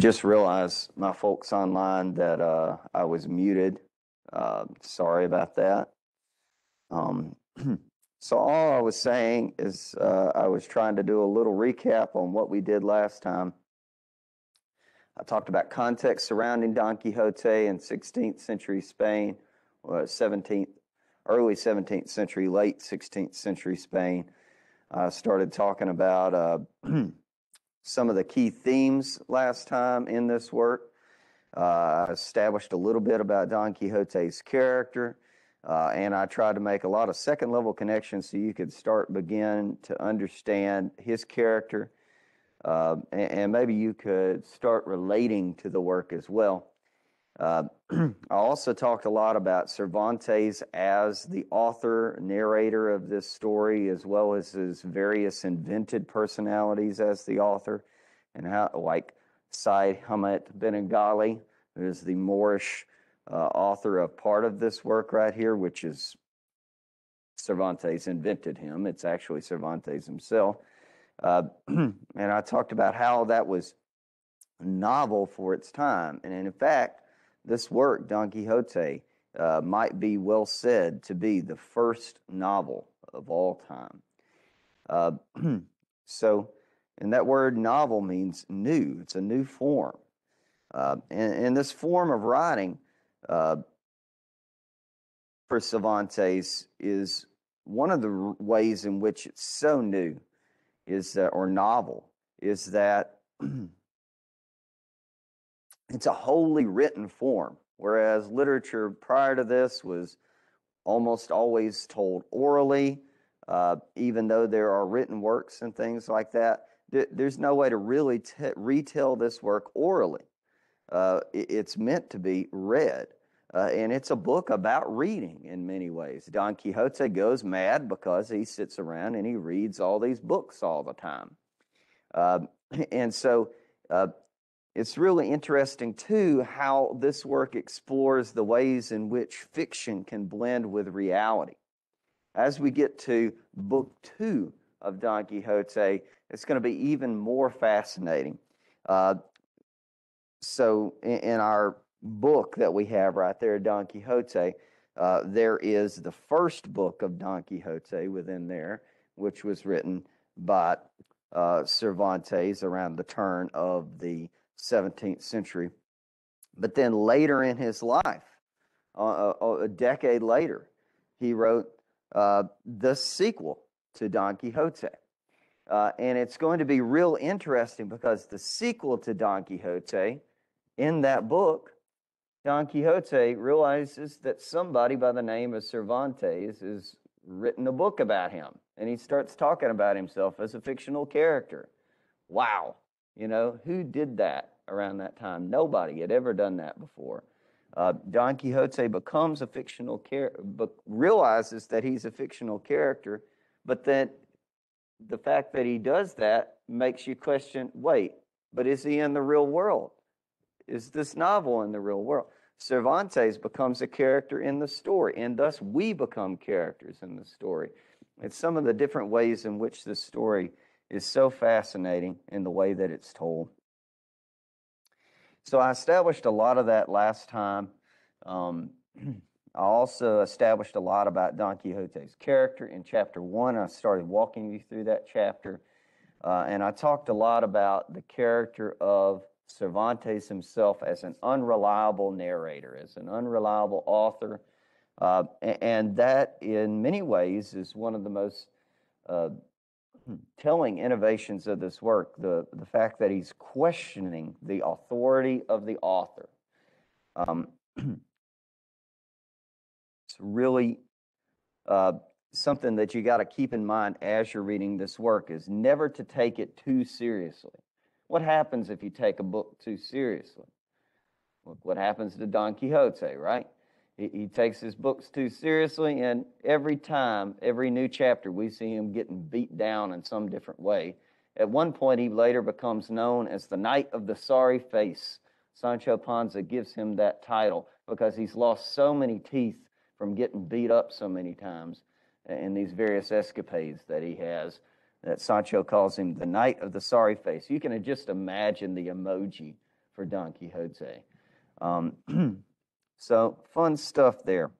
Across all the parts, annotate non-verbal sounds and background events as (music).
just realized my folks online that uh, I was muted. Uh, sorry about that. Um, (clears throat) so all I was saying is uh, I was trying to do a little recap on what we did last time. I talked about context surrounding Don Quixote in 16th century Spain, or 17th, early 17th century, late 16th century Spain. I started talking about uh, (clears throat) some of the key themes last time in this work. Uh, I established a little bit about Don Quixote's character, uh, and I tried to make a lot of second level connections so you could start begin to understand his character, uh, and, and, maybe you could start relating to the work as well. Uh, (clears throat) I also talked a lot about Cervantes as the author, narrator of this story, as well as his various invented personalities as the author, and how, like Said Hamet Benengeli, who is the Moorish uh, author of part of this work right here, which is Cervantes invented him. It's actually Cervantes himself. Uh, (clears throat) and I talked about how that was novel for its time. And in fact, this work, Don Quixote, uh, might be well said to be the first novel of all time. Uh, (clears throat) so, and that word novel means new, it's a new form. Uh, and, and, this form of writing uh, for Cervantes is one of the ways in which it's so new, is that, or novel, is that (clears throat) it's a wholly written form, whereas literature prior to this was almost always told orally, uh, even though there are written works and things like that. There's no way to really t- retell this work orally. Uh, it's meant to be read. Uh, and it's a book about reading in many ways. Don Quixote goes mad because he sits around and he reads all these books all the time. Uh, (clears throat) and so uh, it's really interesting, too, how this work explores the ways in which fiction can blend with reality. As we get to book two of Don Quixote, it's going to be even more fascinating. Uh, so, in, in, our book that we have right there, Don Quixote, uh, there is the first book of Don Quixote within there, which was written by uh, Cervantes around the turn of the 17th century. But then later in his life, uh, a, a, decade later, he wrote uh, the sequel to Don Quixote. Uh, and it's going to be real interesting because the sequel to Don Quixote, in that book, Don Quixote realizes that somebody by the name of Cervantes has written a book about him. And he starts talking about himself as a fictional character. Wow. You know, who did that around that time? Nobody had ever done that before. Uh, Don Quixote becomes a fictional character, realizes that he's a fictional character, but then the fact that he does that makes you question wait, but is he in the real world? Is this novel in the real world? Cervantes becomes a character in the story, and thus we become characters in the story. It's some of the different ways in which this story is so fascinating in the way that it's told. So I established a lot of that last time. Um, (clears throat) I also established a lot about Don Quixote's character in chapter one. I started walking you through that chapter. Uh, and I talked a lot about the character of Cervantes himself as an unreliable narrator, as an unreliable author. Uh, and that, in many ways, is one of the most uh, telling innovations of this work the, the fact that he's questioning the authority of the author. Um, (clears throat) it's really uh, something that you got to keep in mind as you're reading this work is never to take it too seriously. What happens if you take a book too seriously? Look what happens to Don Quixote, right? He, takes his books too seriously, and every time, every new chapter, we see him getting beat down in some different way. At one point, he later becomes known as the Knight of the Sorry Face. Sancho Panza gives him that title because he's lost so many teeth from getting beat up so many times in these various escapades that he has that Sancho calls him the Knight of the Sorry Face. You can just imagine the emoji for Don Quixote. Um, (clears throat) so fun stuff there.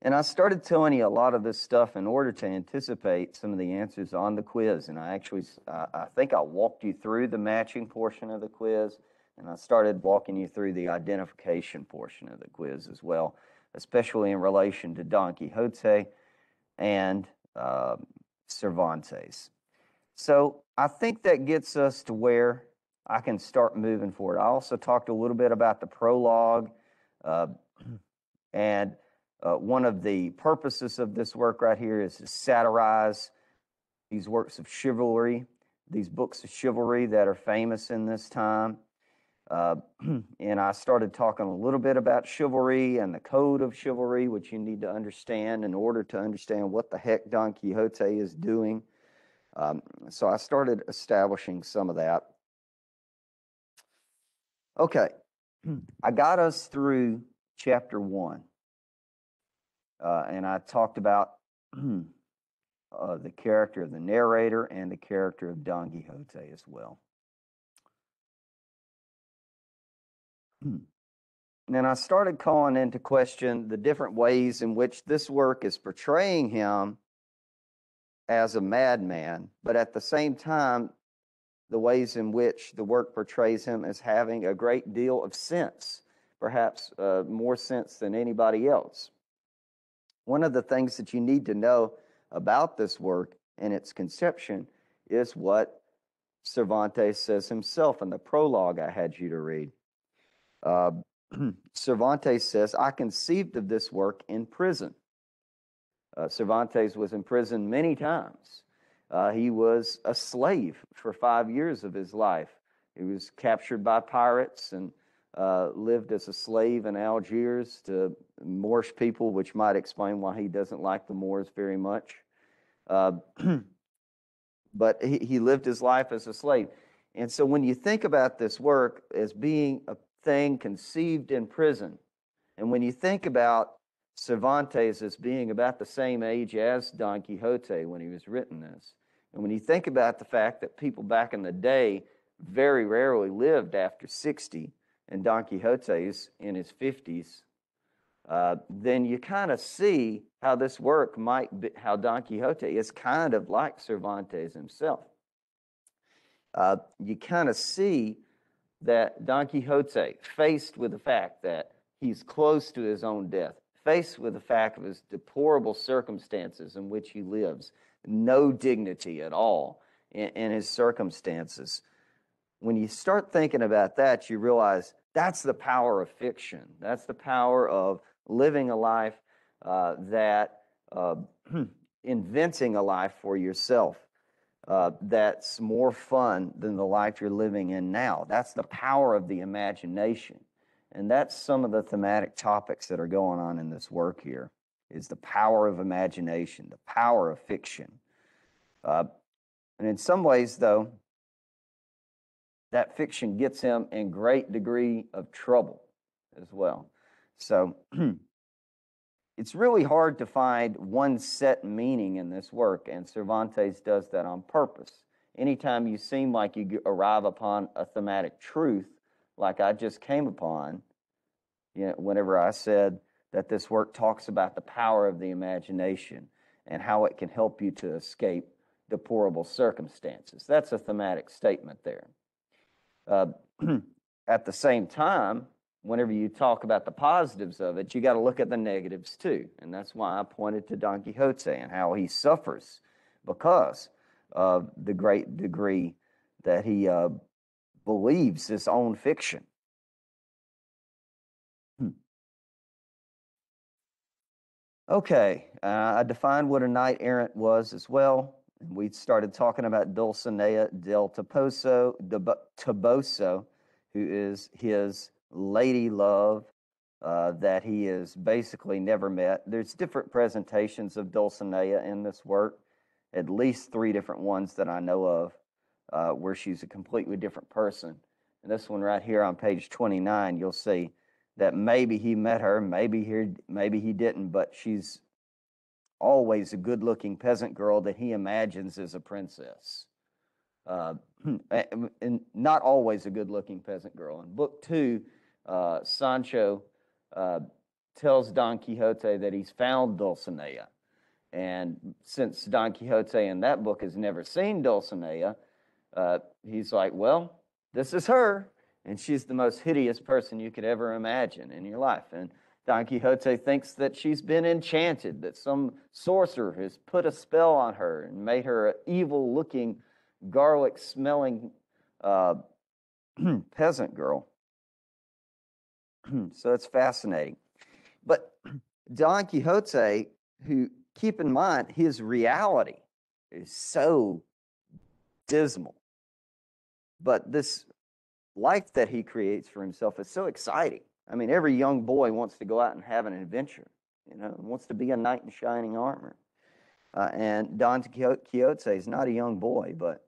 And I started telling you a lot of this stuff in order to anticipate some of the answers on the quiz. And I actually, I think I walked you through the matching portion of the quiz, and I started walking you through the identification portion of the quiz as well, especially in relation to Don Quixote and uh, Cervantes. So I think that gets us to where I can start moving forward. I also talked a little bit about the prologue and uh, one of the purposes of this work right here is to satirize these works of chivalry, these books of chivalry that are famous in this time. Uh, (clears throat) and I started talking a little bit about chivalry and the code of chivalry, which you need to understand in order to understand what the heck Don Quixote is doing. Um, so I started establishing some of that. Okay, I got us through chapter one. Uh, and I talked about (clears throat) uh, the character of the narrator and the character of Don Quixote as well. (clears throat) and I started calling into question the different ways in which this work is portraying him as a madman, but at the same time, the ways in which the work portrays him as having a great deal of sense, perhaps uh, more sense than anybody else. One of the things that you need to know about this work and its conception is what Cervantes says himself in the prologue I had you to read. Uh, (clears throat) Cervantes says, I conceived of this work in prison. Uh, Cervantes was in prison many times. Uh, he was a slave for five years of his life. He was captured by pirates and uh, lived as a slave in Algiers to Moorish people, which might explain why he doesn't like the Moors very much. Uh, (clears throat) but he, he lived his life as a slave. And so when you think about this work as being a thing conceived in prison, and when you think about Cervantes as being about the same age as Don Quixote when he was written this, and when you think about the fact that people back in the day very rarely lived after 60, and Don Quixote's in his 50s, uh, then you kind of see how this work might be, how Don Quixote is kind of like Cervantes himself. Uh, you kind of see that Don Quixote, faced with the fact that he's close to his own death, faced with the fact of his deplorable circumstances in which he lives, no dignity at all in, in his circumstances. When you start thinking about that, you realize that's the power of fiction. That's the power of living a life uh, that, uh, (clears throat) inventing a life for yourself uh, that's more fun than the life you're living in now. That's the power of the imagination. And that's some of the thematic topics that are going on in this work here is the power of imagination, the power of fiction. Uh, and in some ways, though, that fiction gets him in great degree of trouble as well. So (clears throat) it's really hard to find one set meaning in this work, and Cervantes does that on purpose. Anytime you seem like you arrive upon a thematic truth, like I just came upon, you know, whenever I said that this work talks about the power of the imagination and how it can help you to escape deplorable circumstances. That's a thematic statement there. Uh, (clears throat) at the same time, whenever you talk about the positives of it, you got to look at the negatives too. And that's why I pointed to Don Quixote and how he suffers because of the great degree that he uh, believes his own fiction. Okay, uh, I defined what a knight errant was as well And we started talking about Dulcinea del Toboso, Toboso, who is his lady love uh, that he has basically never met. There's different presentations of Dulcinea in this work, at least three different ones that I know of, uh, where she's a completely different person. And this one right here on page 29, you'll see that maybe he met her, maybe he, maybe he didn't, but she's always a good looking peasant girl that he imagines is a princess. uh, (clears throat) and not always a good looking peasant girl. In book two, uh, Sancho uh, tells Don Quixote that he's found Dulcinea. And since Don Quixote in that book has never seen Dulcinea, uh, he's like, well, this is her. And she's the most hideous person you could ever imagine in your life. And Don Quixote thinks that she's been enchanted, that some sorcerer has put a spell on her and made her an evil looking, garlic smelling uh, (clears throat) peasant girl. (clears throat) so it's fascinating. But Don Quixote, who, keep in mind, his reality is so dismal. But this life that he creates for himself is so exciting. I mean, every young boy wants to go out and have an adventure, you know, wants to be a knight in shining armor. Uh, and Don Quixote is not a young boy, but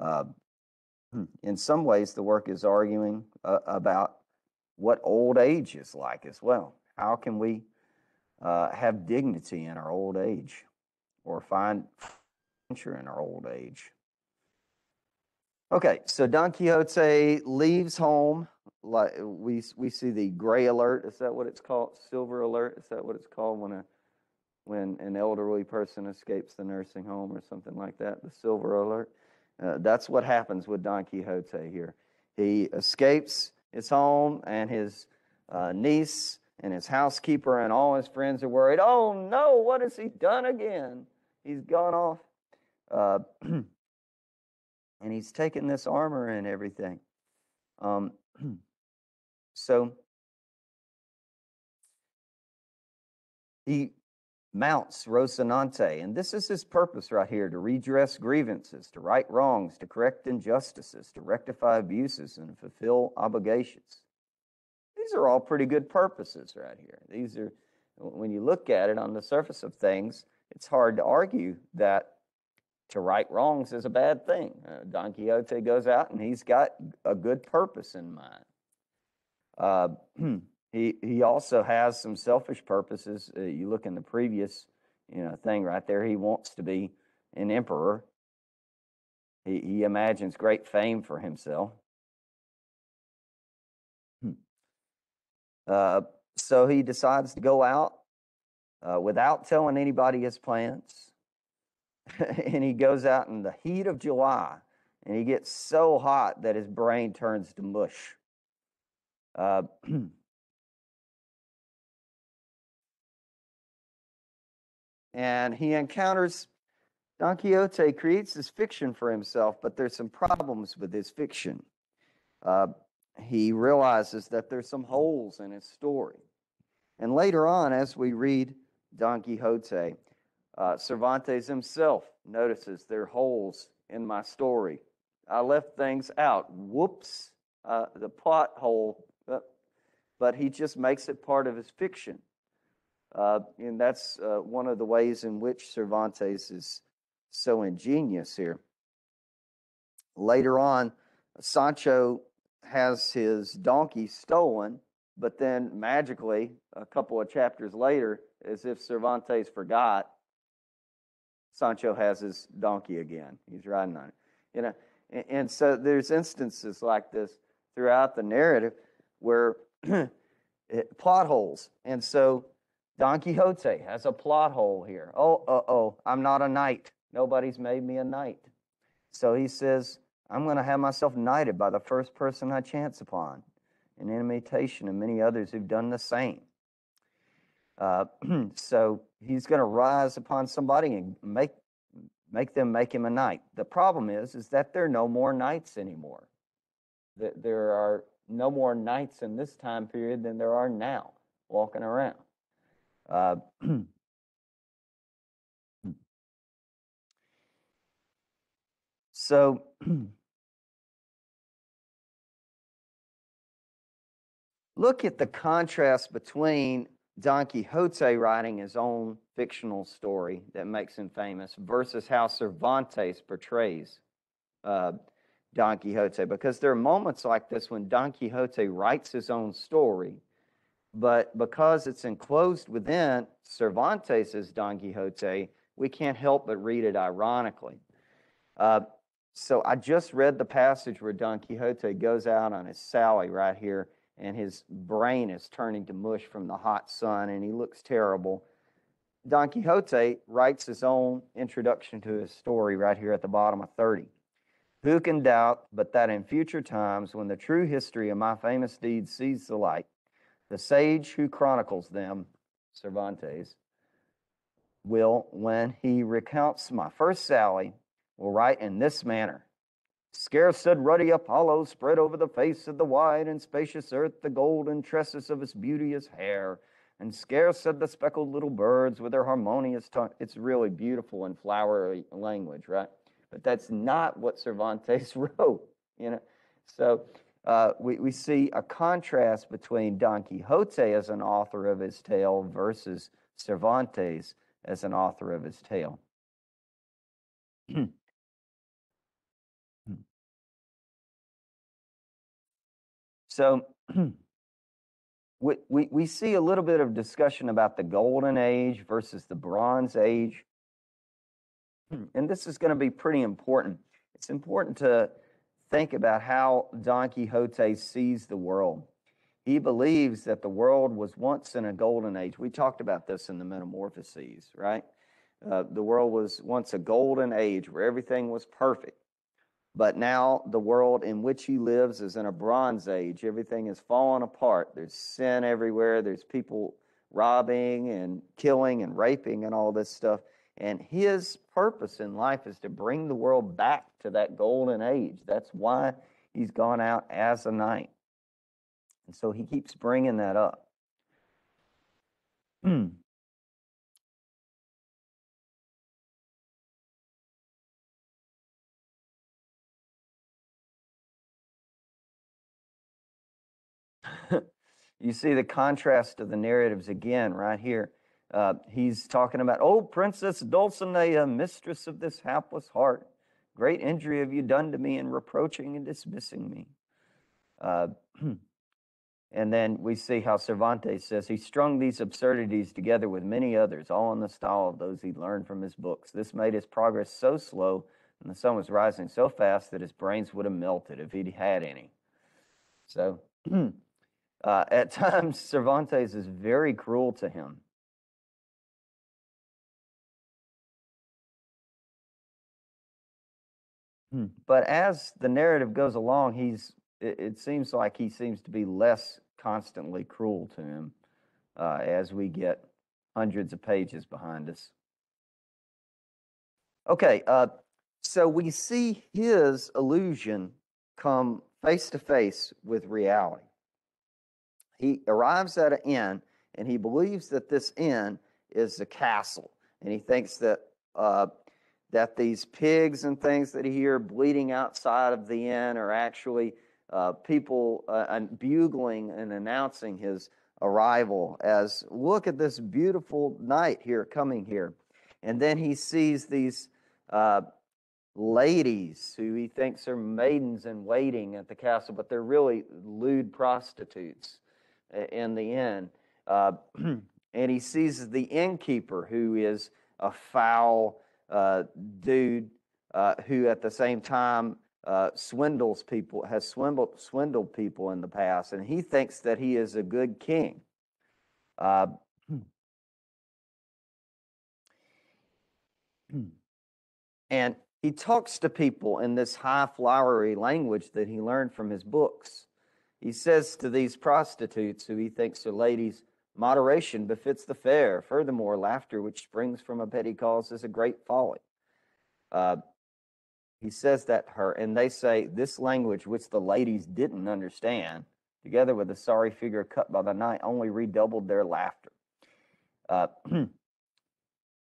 uh, in some ways, the work is arguing uh, about what old age is like as well. How can we uh, have dignity in our old age or find adventure in our old age? Okay, so Don Quixote leaves home. Like we we see the gray alert. Is that what it's called? Silver alert. Is that what it's called when a when an elderly person escapes the nursing home or something like that? The silver alert. Uh, that's what happens with Don Quixote here. He escapes his home, and his uh, niece and his housekeeper and all his friends are worried. Oh no! What has he done again? He's gone off. Uh, (clears throat) and he's taken this armor and everything. Um, (clears throat) so he mounts Rocinante, and this is his purpose right here to redress grievances, to right wrongs, to correct injustices, to rectify abuses, and fulfill obligations. These are all pretty good purposes right here. These are, when you look at it on the surface of things, it's hard to argue that to right wrongs is a bad thing. Uh, Don Quixote goes out and he's got a good purpose in mind. Uh, (clears throat) he he also has some selfish purposes. Uh, you look in the previous you know thing right there. He wants to be an emperor. He he imagines great fame for himself. (clears throat) Uh, so he decides to go out uh, without telling anybody his plans (laughs) and he goes out in the heat of July and he gets so hot that his brain turns to mush. Uh, (clears throat) and he encounters Don Quixote creates this fiction for himself, but there's some problems with his fiction. Uh, he realizes that there's some holes in his story. And later on, as we read Don Quixote, uh, Cervantes himself notices there are holes in my story. I left things out. Whoops, uh, the plot hole. Uh, but he just makes it part of his fiction. Uh, and that's uh, one of the ways in which Cervantes is so ingenious here. Later on, Sancho has his donkey stolen, but then magically, a couple of chapters later, as if Cervantes forgot, Sancho has his donkey again. He's riding on it. You know, and, so there's instances like this throughout the narrative where (clears throat) plot holes. And so Don Quixote has a plot hole here. Oh, uh oh, I'm not a knight. Nobody's made me a knight. So he says, I'm going to have myself knighted by the first person I chance upon, in imitation of many others who've done the same. Uh, (clears throat) so he's going to rise upon somebody and make make them make him a knight. The problem is, is that there are no more knights anymore. There are no more knights in this time period than there are now walking around. Uh, (clears throat) so (clears throat) look at the contrast between Don Quixote writing his own fictional story that makes him famous versus how Cervantes portrays uh, Don Quixote. Because there are moments like this when Don Quixote writes his own story, but because it's enclosed within Cervantes' Don Quixote, we can't help but read it ironically. Uh, so I just read the passage where Don Quixote goes out on his sally right here, and his brain is turning to mush from the hot sun, and he looks terrible. Don Quixote writes his own introduction to his story right here at the bottom of 30. Who can doubt but that in future times, when the true history of my famous deeds sees the light, the sage who chronicles them, Cervantes, will, when he recounts my first sally, will write in this manner Scarce had ruddy Apollo spread over the face of the wide and spacious earth the golden tresses of his beauteous hair, and scarce had the speckled little birds with their harmonious tongue. It's really beautiful and flowery language, right? But that's not what Cervantes (laughs) wrote, you know. So uh, we, we see a contrast between Don Quixote as an author of his tale versus Cervantes as an author of his tale. (clears throat) so (clears throat) we, we, we see a little bit of discussion about the golden age versus the bronze age. (clears throat) And this is going to be pretty important. It's important to think about how Don Quixote sees the world. He believes that the world was once in a golden age. We talked about this in the Metamorphoses, right? Uh, the world was once a golden age where everything was perfect. But now the world in which he lives is in a bronze age. Everything is falling apart. There's sin everywhere. There's people robbing and killing and raping and all this stuff. And his purpose in life is to bring the world back to that golden age. That's why he's gone out as a knight. And so he keeps bringing that up. (clears throat) you see the contrast of the narratives again right here. Uh, he's talking about, oh, Princess Dulcinea, mistress of this hapless heart, great injury have you done to me in reproaching and dismissing me. Uh, (clears throat) and then we see how Cervantes says he strung these absurdities together with many others, all in the style of those he learned from his books. This made his progress so slow, and the sun was rising so fast that his brains would have melted if he'd had any. So, (clears throat) uh, at (laughs) times, Cervantes is very cruel to him. Hmm. But as the narrative goes along, he's it, it, seems like he seems to be less constantly cruel to him uh, as we get hundreds of pages behind us. Okay, uh, so we see his illusion come face to face with reality. He arrives at an inn and he believes that this inn is a castle, and he thinks that uh, that these pigs and things that he hear bleating outside of the inn are actually uh, people uh, bugling and announcing his arrival as look at this beautiful knight here coming here. And then he sees these uh, ladies who he thinks are maidens in waiting at the castle but they're really lewd prostitutes in the inn uh, (clears throat) and he sees the innkeeper who is a foul uh, dude uh, who at the same time uh, swindles people, has swindled, swindled people in the past, and he thinks that he is a good king. Uh, (clears throat) and he talks to people in this high flowery language that he learned from his books. He says to these prostitutes who he thinks are ladies, Moderation befits the fair. Furthermore, laughter which springs from a petty cause is a great folly. Uh, he says that to her, and they say this language which the ladies didn't understand, together with the sorry figure cut by the knight, only redoubled their laughter uh, (clears throat)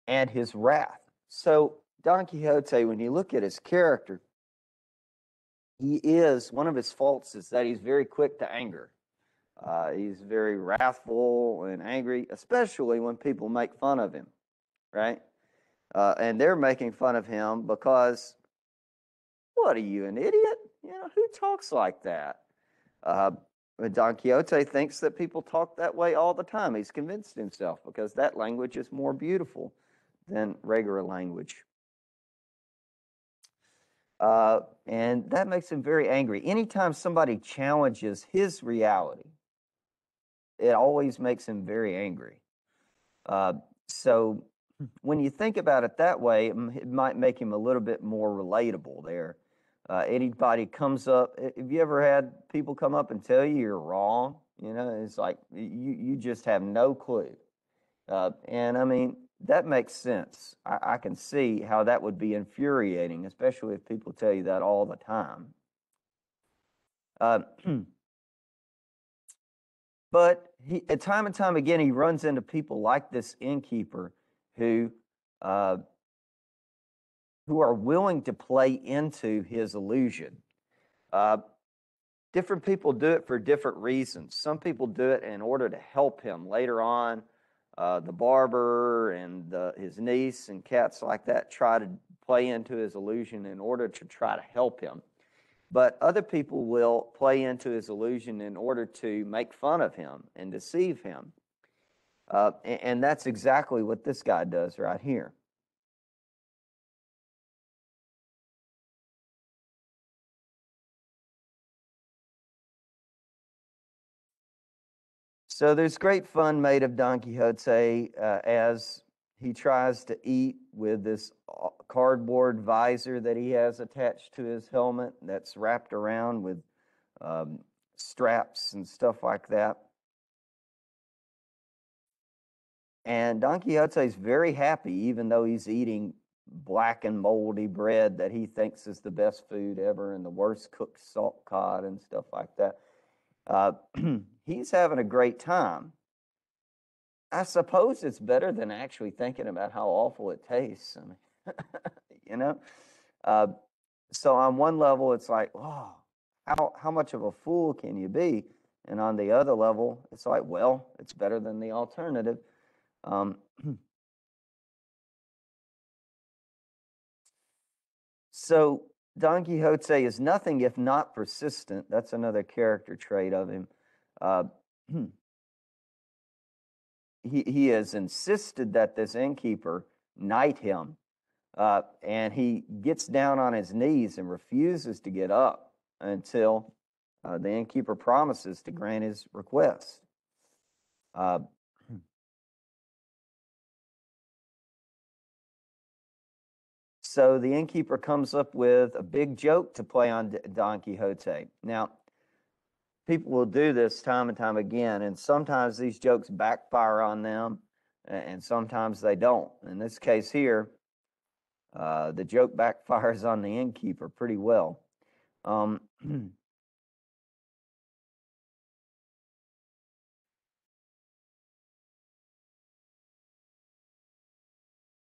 and his wrath. So, Don Quixote, when you look at his character, he is one of his faults is that he's very quick to anger. Uh, he's very wrathful and angry, especially when people make fun of him, right? Uh, and they're making fun of him because, what are you, an idiot? You know, who talks like that? Uh, Don Quixote thinks that people talk that way all the time. He's convinced himself because that language is more beautiful than regular language. Uh, and that makes him very angry. Anytime somebody challenges his reality, it always makes him very angry. Uh, so when you think about it that way, it might make him a little bit more relatable there. Uh, anybody comes up, have you ever had people come up and tell you you're wrong? You know, it's like you, you just have no clue. Uh, and I mean, that makes sense. I, I, can see how that would be infuriating, especially if people tell you that all the time. Uh, (clears throat) but he, time and time again, he runs into people like this innkeeper who uh, who are willing to play into his illusion. Uh, different people do it for different reasons. Some people do it in order to help him later on. Uh, the barber and the, his niece and cats like that try to play into his illusion in order to try to help him. But other people will play into his illusion in order to make fun of him and deceive him. Uh, and, and that's exactly what this guy does right here. So there's great fun made of Don Quixote uh, as he tries to eat with this uh, cardboard visor that he has attached to his helmet that's wrapped around with um, straps and stuff like that. And Don Quixote is very happy, even though he's eating black and moldy bread that he thinks is the best food ever and the worst cooked salt cod and stuff like that. Uh, (clears throat) he's having a great time. I suppose it's better than actually thinking about how awful it tastes. I mean, (laughs) you know? Uh, so on one level, it's like, oh, how, how much of a fool can you be? And on the other level, it's like, well, it's better than the alternative. Um, so Don Quixote is nothing if not persistent. That's another character trait of him. Uh, he, he has insisted that this innkeeper knight him, uh, and he gets down on his knees and refuses to get up until uh, the innkeeper promises to grant his request. Uh, So the innkeeper comes up with a big joke to play on Don Quixote. Now, people will do this time and time again, and sometimes these jokes backfire on them, and sometimes they don't. In this case here, uh, the joke (laughs) backfires on the innkeeper pretty well. Um, (clears throat)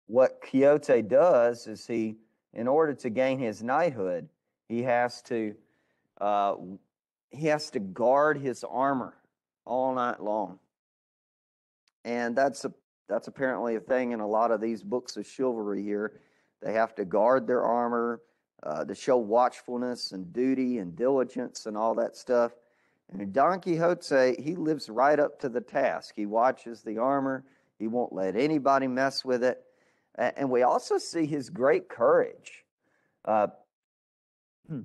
what Quixote does is he, in order to gain his knighthood, he has to uh, he has to guard his armor all night long, and that's a that's apparently a thing in a lot of these books of chivalry here. They have to guard their armor uh, to show watchfulness and duty and diligence and all that stuff. And Don Quixote, he lives right up to the task. He watches the armor. He won't let anybody mess with it. And we also see his great courage. Uh, hmm,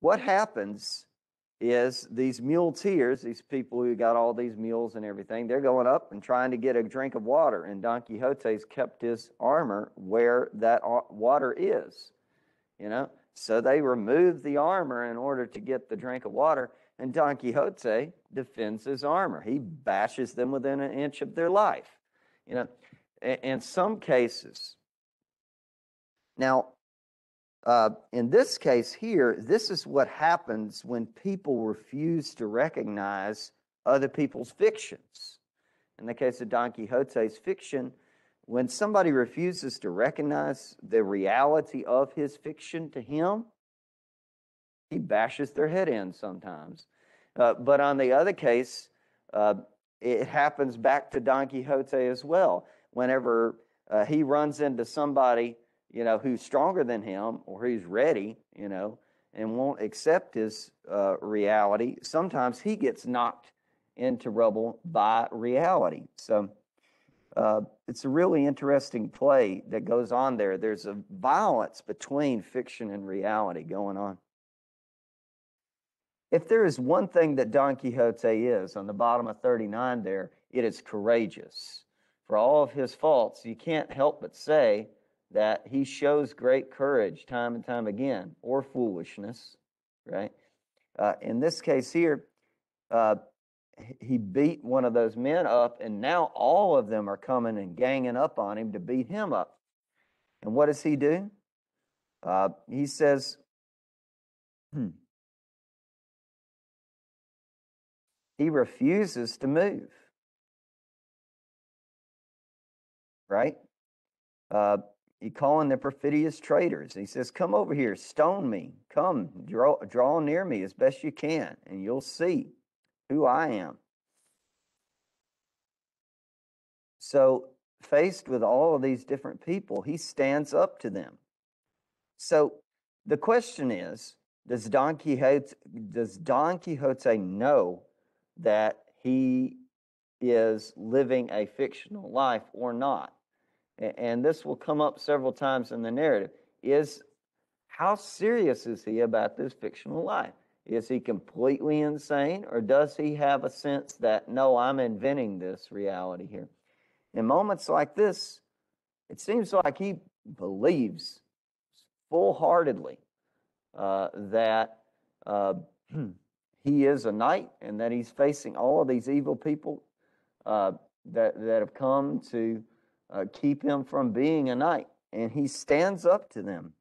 what happens is these muleteers, these people who got all these mules and everything, they're going up and trying to get a drink of water. And Don Quixote's kept his armor where that water is, you know. So they remove the armor in order to get the drink of water. And Don Quixote defends his armor. He bashes them within an inch of their life. You know, in some cases. Now, uh, in this case here, this is what happens when people refuse to recognize other people's fictions. In the case of Don Quixote's fiction, when somebody refuses to recognize the reality of his fiction to him, he bashes their head in sometimes. Uh, but on the other case, uh, it happens back to Don Quixote as well whenever uh, he runs into somebody, you know, who's stronger than him or who's ready, you know, and won't accept his uh, reality, sometimes he gets knocked into rubble by reality. So uh, it's a really interesting play that goes on there. There's a violence between fiction and reality going on. If there is one thing that Don Quixote is on the bottom of 39 there, it is courageous. For all of his faults, you can't help but say that he shows great courage time and time again, or foolishness, right? Uh, in this case here, uh, he beat one of those men up, and now all of them are coming and ganging up on him to beat him up. And what does he do? Uh, he says, hmm. he refuses to move. Right? Uh, he calling the perfidious traitors. He says, Come over here, stone me. Come, draw, draw near me as best you can, and you'll see who I am. So, faced with all of these different people, he stands up to them. So, the question is does Don Quixote, does Don Quixote know that he is living a fictional life or not? And this will come up several times in the narrative. Is how serious is he about this fictional life? Is he completely insane, or does he have a sense that, no, I'm inventing this reality here? In moments like this, it seems like he believes full heartedly uh, that uh, (clears throat) he is a knight and that he's facing all of these evil people uh, that, that have come to uh, keep him from being a knight. And he stands up to them,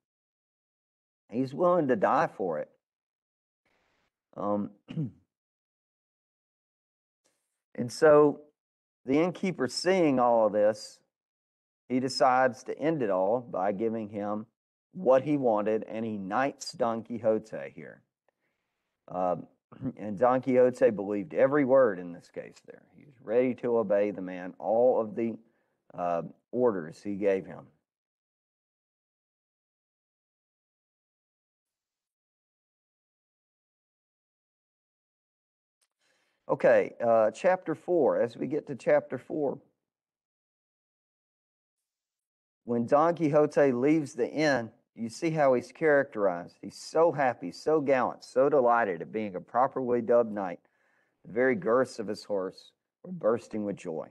he's willing to die for it. Um, (clears throat) and so the innkeeper, seeing all of this, he decides to end it all by giving him what he wanted, and he knights Don Quixote here. Uh, (clears throat) and Don Quixote believed every word in this case there. He was ready to obey the man, all of the uh, orders he gave him. Okay, uh, chapter 4. As we get to chapter 4, when Don Quixote leaves the inn, you see how he's characterized. He's so happy, so gallant, so delighted at being a properly dubbed knight. The very girths of his horse were bursting with joy.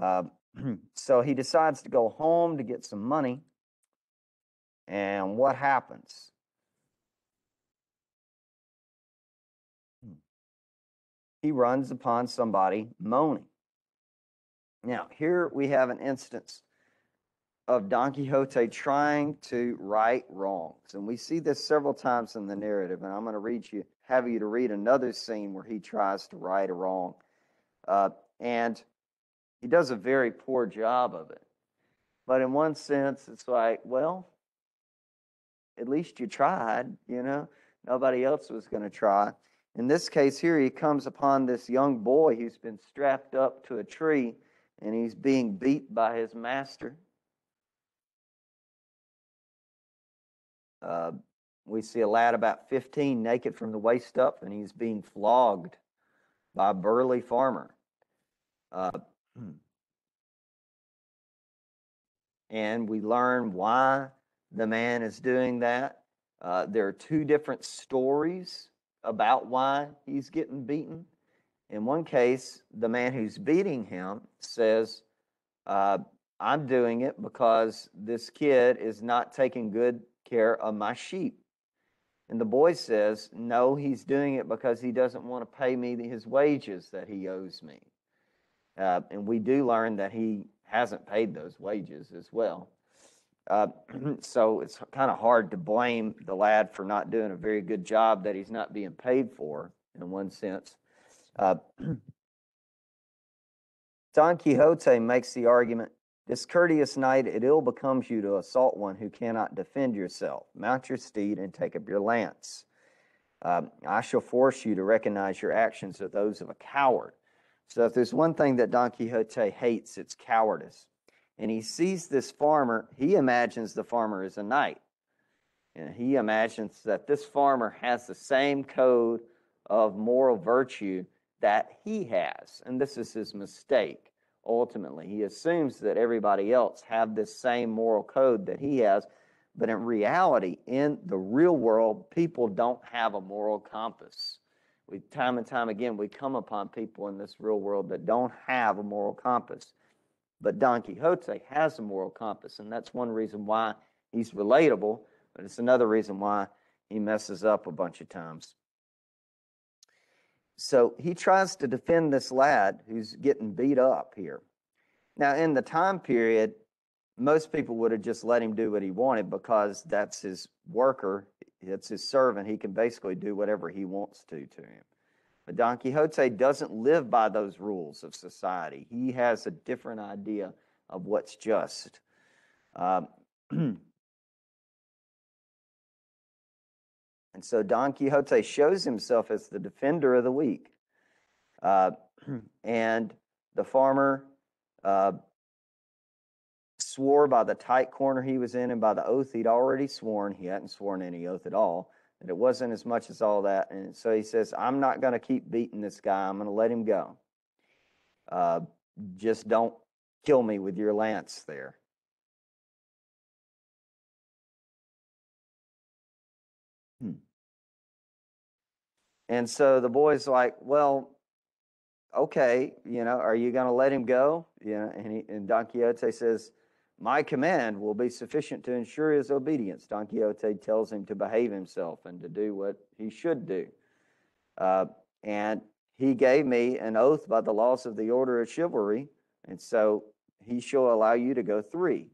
Uh, (clears throat) so he decides to go home to get some money. And what happens? he runs upon somebody moaning. Now, here we have an instance of Don Quixote trying to right wrongs. And we see this several times in the narrative. And I'm going to read you, have you to read another scene where he tries to right a wrong. Uh, and he does a very poor job of it. But in one sense, it's like, well, at least you tried, you know. Nobody else was going to try. In this case here, he comes upon this young boy who's been strapped up to a tree and he's being beat by his master. Uh, we see a lad about 15 naked from the waist up and he's being flogged by a burly farmer. Uh, and we learn why the man is doing that. Uh, there are two different stories about why he's getting beaten. In one case, the man who's beating him says, uh, I'm doing it because this kid is not taking good care of my sheep. And the boy says, No, he's doing it because he doesn't want to pay me his wages that he owes me. Uh, and we do learn that he hasn't paid those wages as well. Uh, (clears throat) so it's kind of hard to blame the lad for not doing a very good job that he's not being paid for, in one sense. Uh, (clears throat) Don Quixote makes the argument Discourteous knight, it ill becomes you to assault one who cannot defend yourself. Mount your steed and take up your lance. Uh, I shall force you to recognize your actions as those of a coward. So, if there's one thing that Don Quixote hates, it's cowardice and he sees this farmer. He imagines the farmer is a knight. And he imagines that this farmer has the same code of moral virtue that he has. And this is his mistake ultimately. He assumes that everybody else have this same moral code that he has, but in reality, in the real world, people don't have a moral compass. We time and time again we come upon people in this real world that don't have a moral compass. But Don Quixote has a moral compass, and that's one reason why he's relatable, but it's another reason why he messes up a bunch of times. So he tries to defend this lad who's getting beat up here. Now, in the time period, most people would have just let him do what he wanted because that's his worker, it's his servant. He can basically do whatever he wants to to him. But Don Quixote doesn't live by those rules of society. He has a different idea of what's just. Um, (clears throat) and so Don Quixote shows himself as the defender of the weak. Uh, (clears throat) and the farmer uh, swore by the tight corner he was in and by the oath he'd already sworn. He hadn't sworn any oath at all. And it wasn't as much as all that. And so he says, I'm not going to keep beating this guy. I'm going to let him go. Uh, just don't kill me with your lance there. Hmm. And so the boy's like, well, okay, you know, are you going to let him go? You know, and, he, and Don Quixote says, my command will be sufficient to ensure his obedience. Don Quixote tells him to behave himself and to do what he should do. Uh, and he gave me an oath by the laws of the order of chivalry, and so he shall allow you to go three.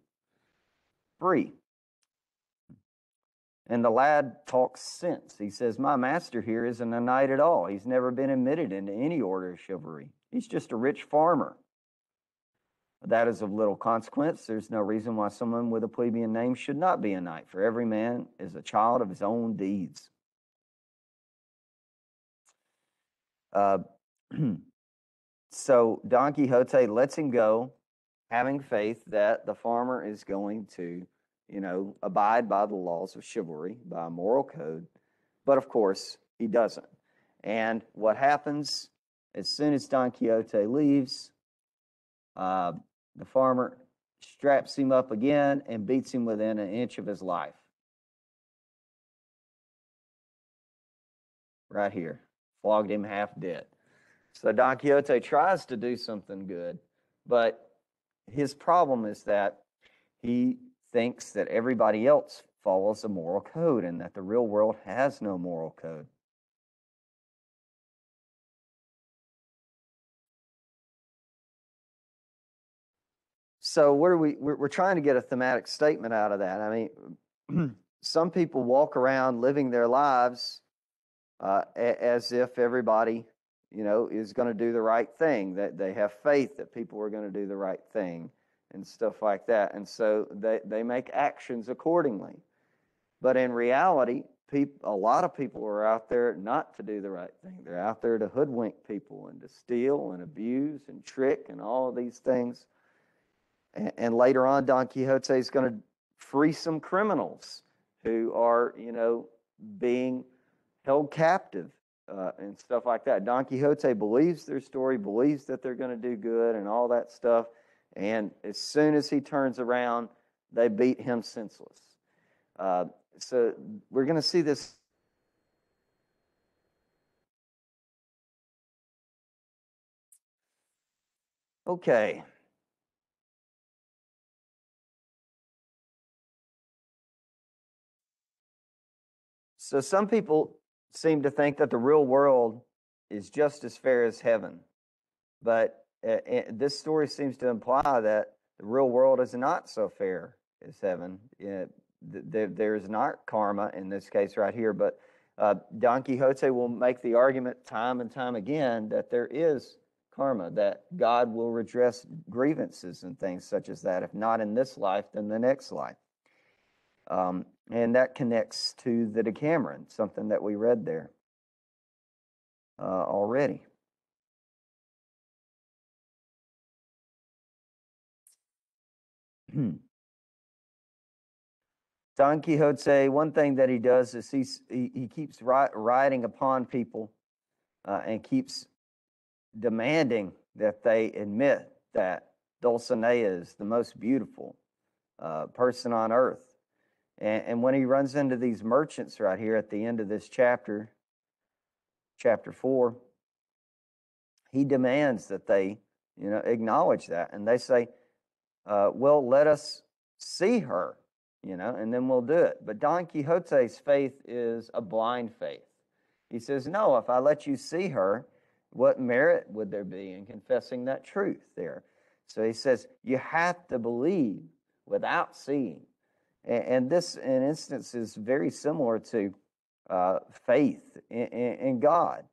Free. And the lad talks sense. He says, My master here isn't a knight at all. He's never been admitted into any order of chivalry. He's just a rich farmer. That is of little consequence. There's no reason why someone with a plebeian name should not be a knight, for every man is a child of his own deeds. Uh, (clears throat) so Don Quixote lets him go, having faith that the farmer is going to, you know, abide by the laws of chivalry, by a moral code. But of course, he doesn't. And what happens as soon as Don Quixote leaves, uh, the farmer straps him up again and beats him within an inch of his life. Right here. Flogged him half dead. So Don Quixote tries to do something good, but his problem is that he thinks that everybody else follows a moral code and that the real world has no moral code. So what are we we're, we're trying to get a thematic statement out of that. I mean (clears throat) some people walk around living their lives uh, a, as if everybody you know is going to do the right thing that they have faith that people are going to do the right thing and stuff like that. And so they, they make actions accordingly. But in reality people, a lot of people are out there not to do the right thing. They're out there to hoodwink people and to steal and abuse and trick and all of these things and, later on, Don Quixote is going to free some criminals who are, you know, being held captive uh, and stuff like that. Don Quixote believes their story, believes that they're going to do good and all that stuff. And as soon as he turns around, they beat him senseless. Uh, so we're going to see this. Okay. So some people seem to think that the real world is just as fair as heaven. But uh, this story seems to imply that the real world is not so fair as heaven. Uh, th- there is not karma in this case right here, but uh, Don Quixote will make the argument time and time again that there is karma, that God will redress grievances and things such as that. If not in this life, then the next life. Um, and that connects to the Decameron, something that we read there uh, already. Don Quixote, one thing that he does is he's, he, he keeps riding upon people uh, and keeps demanding that they admit that Dulcinea is the most beautiful uh, person on earth. And, and when he runs into these merchants right here at the end of this chapter, chapter 4, he demands that they, you know, acknowledge that. And they say, uh, well, let us see her, you know, and then we'll do it. But Don Quixote's faith is a blind faith. He says, no, if I let you see her, what merit would there be in confessing that truth there? So he says, you have to believe without seeing. And, this, in instance, is very similar to uh, faith in, in, in God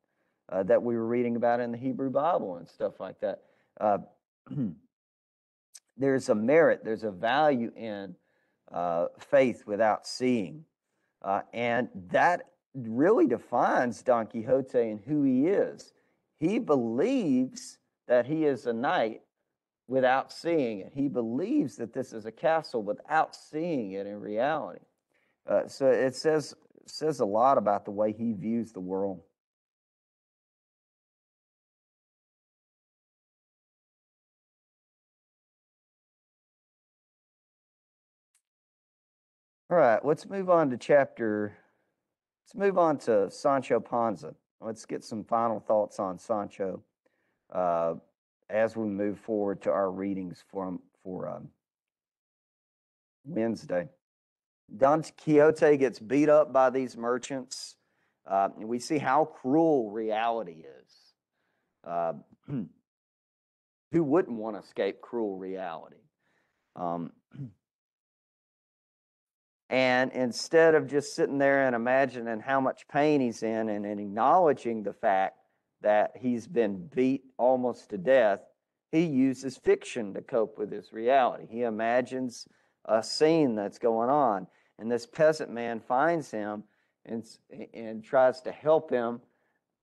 uh, that we were reading about in the Hebrew Bible and stuff like that. Uh, (clears throat) there's a merit, there's a value in uh, faith without seeing. Uh, and that really defines Don Quixote and who he is. He believes that he is a knight without seeing it. He believes that this is a castle without seeing it in reality. Uh, so it says says a lot about the way he views the world. All right, let's move on to chapter. Let's move on to Sancho Panza. Let's get some final thoughts on Sancho uh, as we move forward to our readings for for um, Wednesday. Don Quixote gets beat up by these merchants. Uh, and we see how cruel reality is. Uh, (clears throat) who wouldn't want to escape cruel reality? Um, (clears throat) and instead of just sitting there and imagining how much pain he's in and, and acknowledging the fact that he's been beat almost to death, he uses fiction to cope with his reality. He imagines a scene that's going on. And this peasant man finds him and, and tries to help him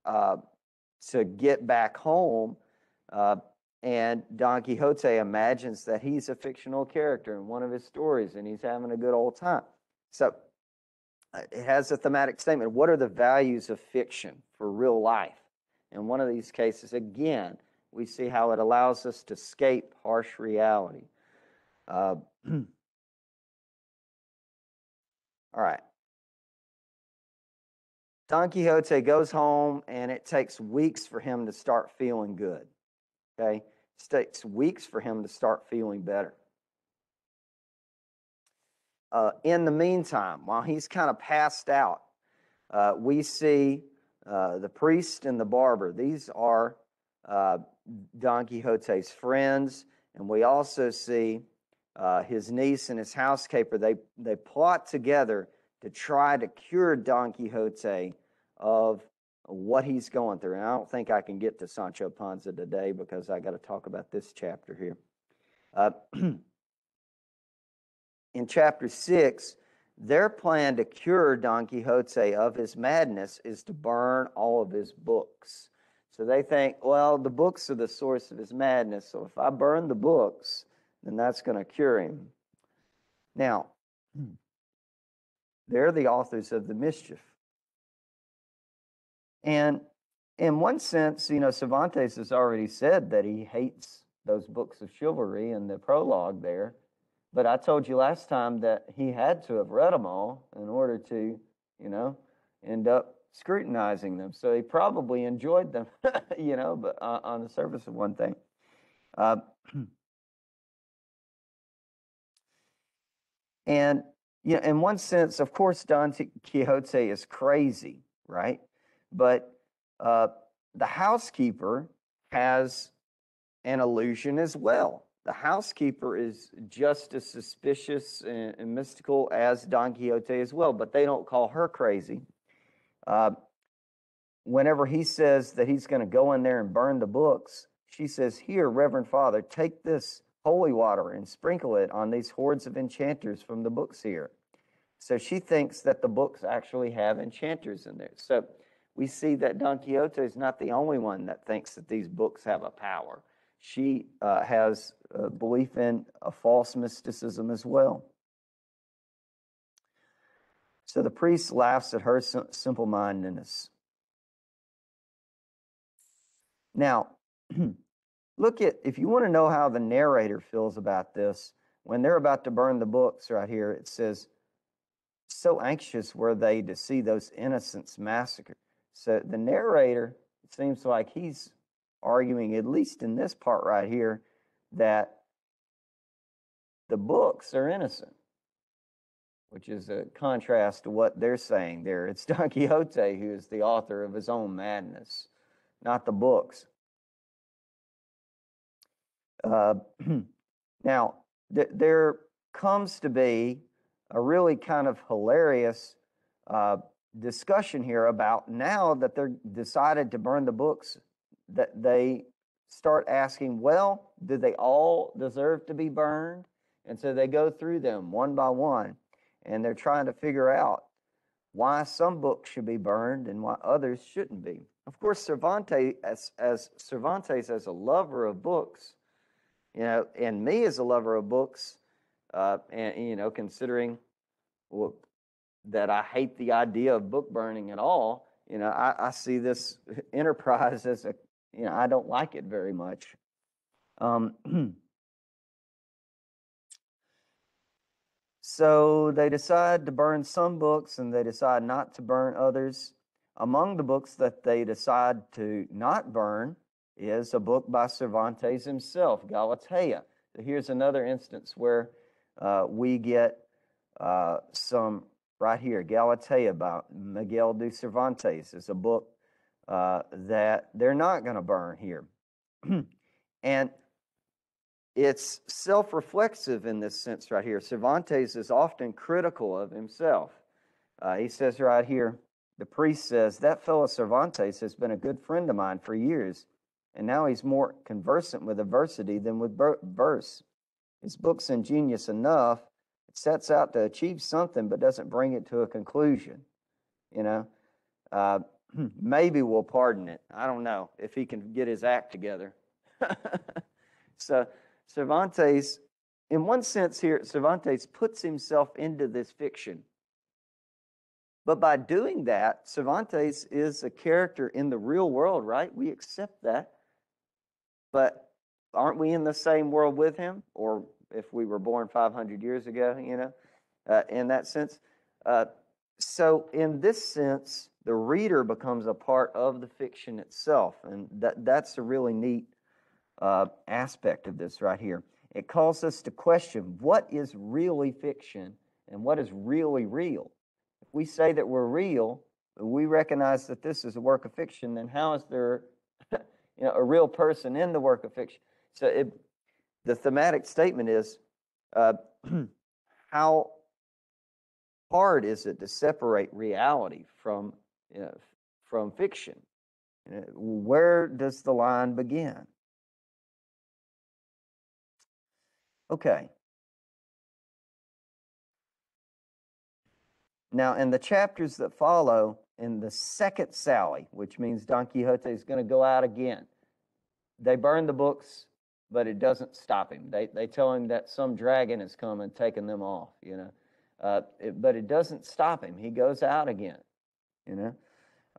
uh, to get back home. Uh, and Don Quixote imagines that he's a fictional character in one of his stories and he's having a good old time. So uh, it has a thematic statement. What are the values of fiction for real life? In one of these cases, again, we see how it allows us to escape harsh reality. Uh, (clears throat) All right. Don Quixote goes home, and it takes weeks for him to start feeling good. Okay? It takes weeks for him to start feeling better. Uh, in the meantime, while he's kind of passed out, uh, we see uh, the priest and the barber. These are uh, Don Quixote's friends, and we also see uh, his niece and his housekeeper, they, they plot together to try to cure Don Quixote of what he's going through. And I don't think I can get to Sancho Panza today because I got to talk about this chapter here. Uh, (clears throat) in chapter 6, their plan to cure Don Quixote of his madness is to burn all of his books. So they think, well, the books are the source of his madness. So if I burn the books, then that's going to cure him. Now, (clears throat) they're the authors of the mischief. And in one sense, you know, Cervantes has already said that he hates those books of chivalry in the prologue there. But I told you last time that he had to have read them all in order to, you know, end up scrutinizing them. So he probably enjoyed them, (laughs) you know, but uh, on the surface of one thing. Uh, (clears throat) And you know, in one sense, of course, Don Quixote is crazy, right? But uh, the housekeeper has an illusion as well. The housekeeper is just as suspicious and, and mystical as Don Quixote as well, but they don't call her crazy. Uh, whenever he says that he's going to go in there and burn the books, she says, Here, Reverend Father, take this holy water and sprinkle it on these hordes of enchanters from the books here. So she thinks that the books actually have enchanters in there. So we see that Don Quixote is not the only one that thinks that these books have a power. She uh, has a belief in a false mysticism as well. So the priest laughs at her simple mindedness. Now, (clears throat) look at, if you want to know how the narrator feels about this, when they're about to burn the books right here, it says, so anxious were they to see those innocents massacred. So the narrator, it seems like he's arguing, at least in this part right here, that the books are innocent, which is a contrast to what they're saying there. It's (laughs) Don Quixote who is the author of his own madness, not the books. Uh, (clears throat) now, th- there comes to be a really kind of hilarious uh, discussion here about now that they're decided to burn the books, that they start asking, well, do they all deserve to be burned? And so they go through them one by one, and they're trying to figure out why some books should be burned and why others shouldn't be. Of course, Cervantes, as, as Cervantes as a lover of books, you know, and me as a lover of books, uh, and you know, considering well, that I hate the idea of book burning at all, you know, I, I see this (laughs) enterprise as a, you know, I don't like it very much. Um, (clears throat) so they decide to burn some books and they decide not to burn others. Among the books that they decide to not burn is a book by Cervantes himself, Galatea. So here's another instance where uh, we get uh, some right here, Galatea by Miguel de Cervantes is a book uh, that they're not going to burn here. (clears throat) and it's self reflexive in this sense right here. Cervantes is often critical of himself. Uh, he says right here, the priest says, That fellow Cervantes has been a good friend of mine for years, and now he's more conversant with adversity than with verse. His book's ingenious enough, it sets out to achieve something but doesn't bring it to a conclusion. You know, uh, maybe we'll pardon it. I don't know if he can get his act together. (laughs) so Cervantes, in one sense, here Cervantes puts himself into this fiction. But by doing that, Cervantes is a character in the real world, right? We accept that. But aren't we in the same world with him? Or if we were born 500 years ago, you know, uh, in that sense. Uh, so, in this sense, the reader becomes a part of the fiction itself, and that, that's a really neat uh, aspect of this right here. It calls us to question what is really fiction and what is really real. If we say that we're real, we recognize that this is a work of fiction, then how is there (laughs) you know, a real person in the work of fiction? So it the thematic statement is uh, (clears throat) how hard is it to separate reality from you know, from fiction? Where does the line begin? Okay. Now, in the chapters that follow, in the second sally, which means Don Quixote is going to go out again, they burn the books but it doesn't stop him. They, they tell him that some dragon has come and taken them off, you know. Uh, it, but it doesn't stop him. He goes out again, you know.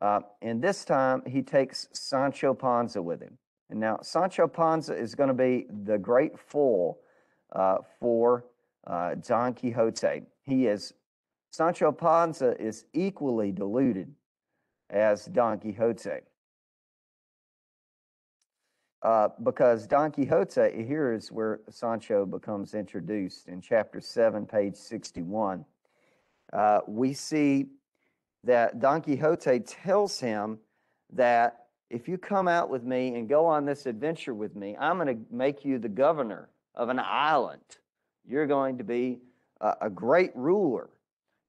Uh, and this time he takes Sancho Panza with him. And now Sancho Panza is going to be the great fool uh, for uh, Don Quixote. He is, Sancho Panza is equally deluded as Don Quixote. Uh, because Don Quixote, here is where Sancho becomes introduced in chapter 7, page 61. Uh, we see that Don Quixote tells him that if you come out with me and go on this adventure with me, I'm going to make you the governor of an island. You're going to be a, a great ruler.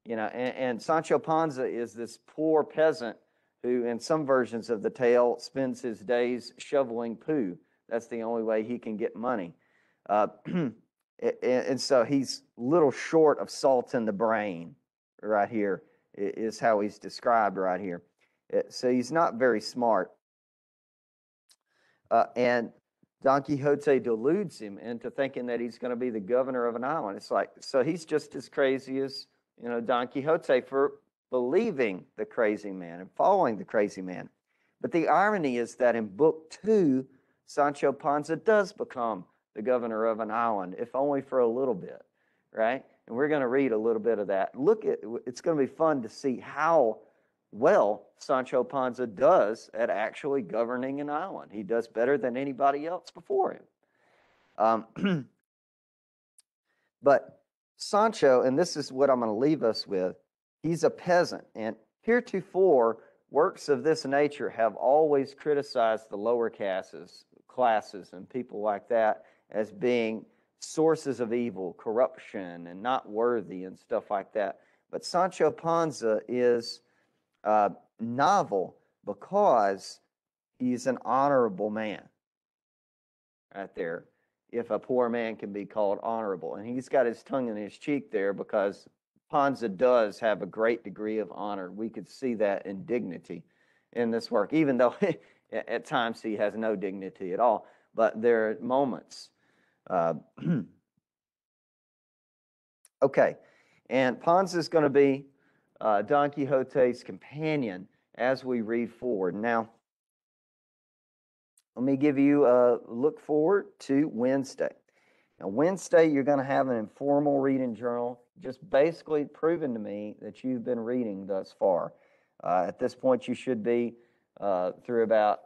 You know, and, and Sancho Panza is this poor peasant who, in some versions of the tale, spends his days shoveling poo. That's the only way he can get money. Uh, (clears throat) and so he's little short of salt in the brain, right here, is how he's described right here. Uh, so he's not very smart. Uh, and Don Quixote deludes him into thinking that he's going to be the governor of an island. It's like, so he's just as crazy as, you know, Don Quixote for believing the crazy man and following the crazy man. But the irony is that in book two, Sancho Panza does become the governor of an island, if only for a little bit, right? And we're going to read a little bit of that. Look at it's going to be fun to see how well Sancho Panza does at actually governing an island. He does better than anybody else before him. Um, (clears throat) but Sancho, and this is what I'm going to leave us with, he's a peasant. And heretofore, works of this nature have always criticized the lower classes, classes and people like that as being sources of evil, corruption, and not worthy and stuff like that. But Sancho Panza is uh, novel because he's an honorable man. Right there, if a poor man can be called honorable. And he's got his tongue in his cheek there because Panza does have a great degree of honor. We could see that in dignity in this work, even though (laughs) at times he has no dignity at all. But there are moments. Uh, (clears throat) okay, and Panza is going to be uh, Don Quixote's companion as we read forward. Now, let me give you a look forward to Wednesday. Now, Wednesday, you're going to have an informal reading journal, just basically proving to me that you've been reading thus far. Uh, at this point, you should be uh, through about